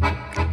Música